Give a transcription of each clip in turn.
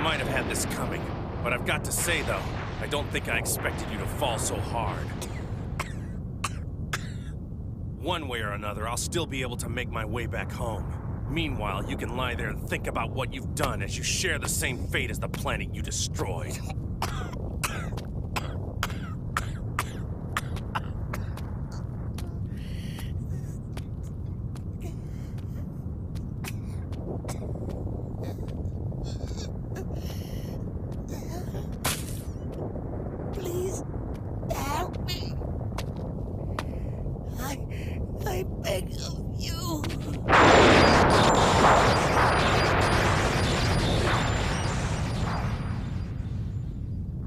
might have had this coming, but I've got to say, though, I don't think I expected you to fall so hard. One way or another, I'll still be able to make my way back home. Meanwhile, you can lie there and think about what you've done as you share the same fate as the planet you destroyed. Please help me. I, I beg of you.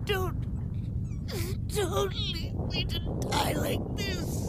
Don't, don't leave me to die like this.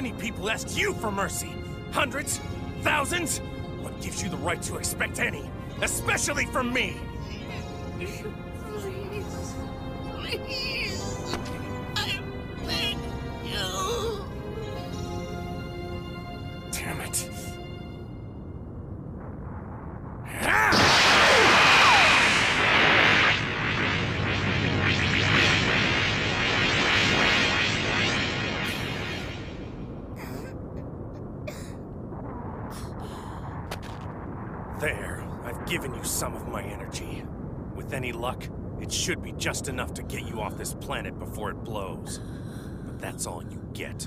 Many people asked you for mercy? Hundreds? Thousands? What gives you the right to expect any? Especially from me! Please, please, given you some of my energy. With any luck, it should be just enough to get you off this planet before it blows. But that's all you get.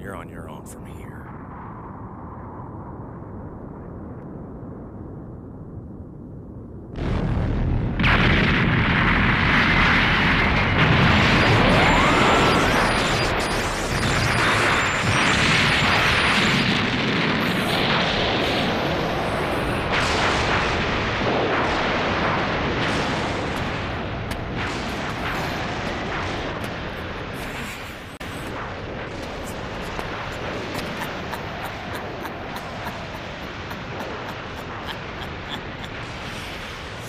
You're on your own from here.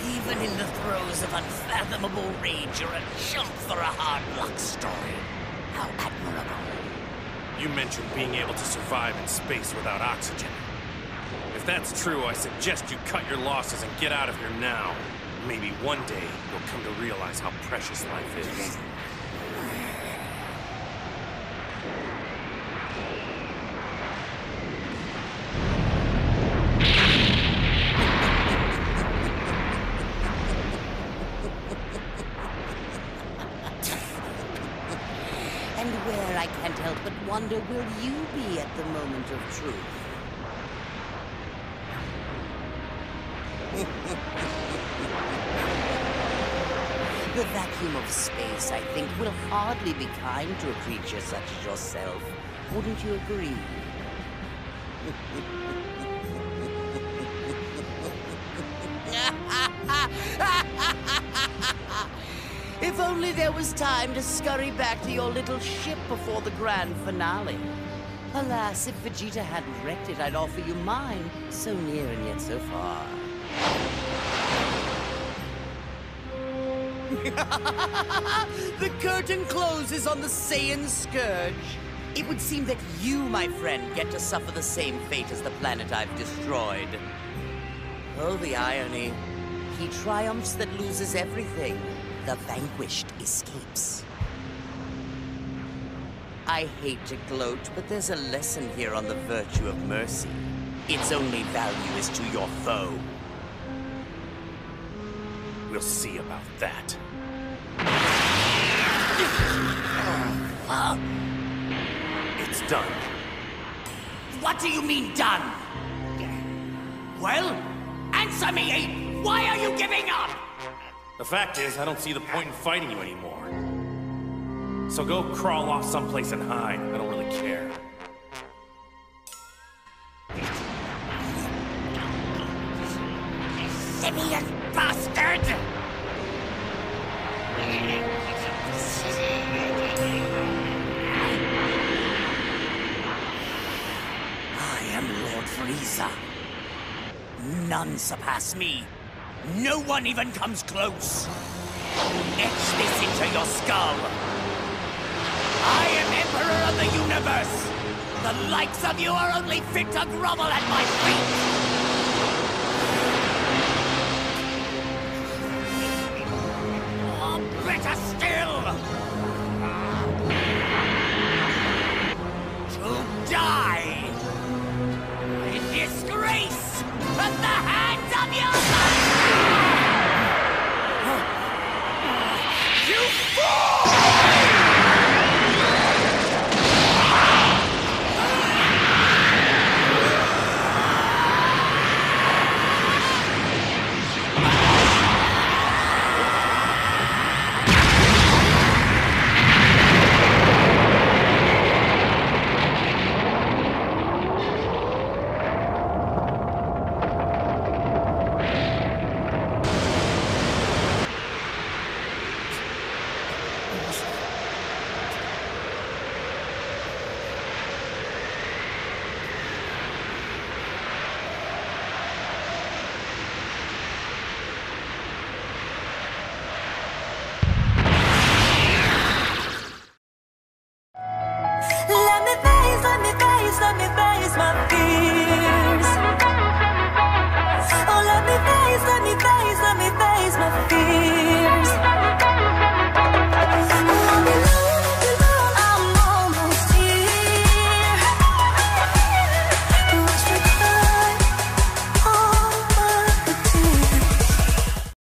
Even in of unfathomable rage, you're a chump for a hard luck story. How admirable. You mentioned being able to survive in space without oxygen. If that's true, I suggest you cut your losses and get out of here now. Maybe one day you'll come to realize how precious life is. And where I can't help but wonder, will you be at the moment of truth? the vacuum of space, I think, will hardly be kind to a creature such as yourself. Wouldn't you agree? If only there was time to scurry back to your little ship before the grand finale. Alas, if Vegeta hadn't wrecked it, I'd offer you mine. So near and yet so far. the curtain closes on the Saiyan Scourge. It would seem that you, my friend, get to suffer the same fate as the planet I've destroyed. Oh, the irony. He triumphs that loses everything. The vanquished escapes. I hate to gloat, but there's a lesson here on the virtue of mercy. Its only value is to your foe. We'll see about that. It's done. What do you mean done? Well, answer me, Ape! Why are you giving up? The fact is, I don't see the point in fighting you anymore. So go crawl off someplace and hide. I don't really care. Simian bastard! I am Lord Frieza. None surpass me. No one even comes close. Etch this into your skull. I am Emperor of the Universe. The likes of you are only fit to grovel at my feet. Die in disgrace at the hands of your